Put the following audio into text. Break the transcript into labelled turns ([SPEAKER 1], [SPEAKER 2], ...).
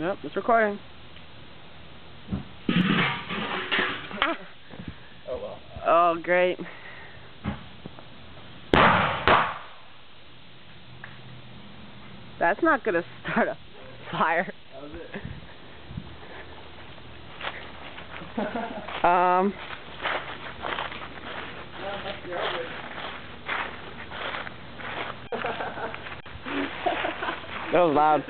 [SPEAKER 1] Yep, it's recording.
[SPEAKER 2] Oh well.
[SPEAKER 1] Oh, great. That's not gonna start a fire. Um. That was loud.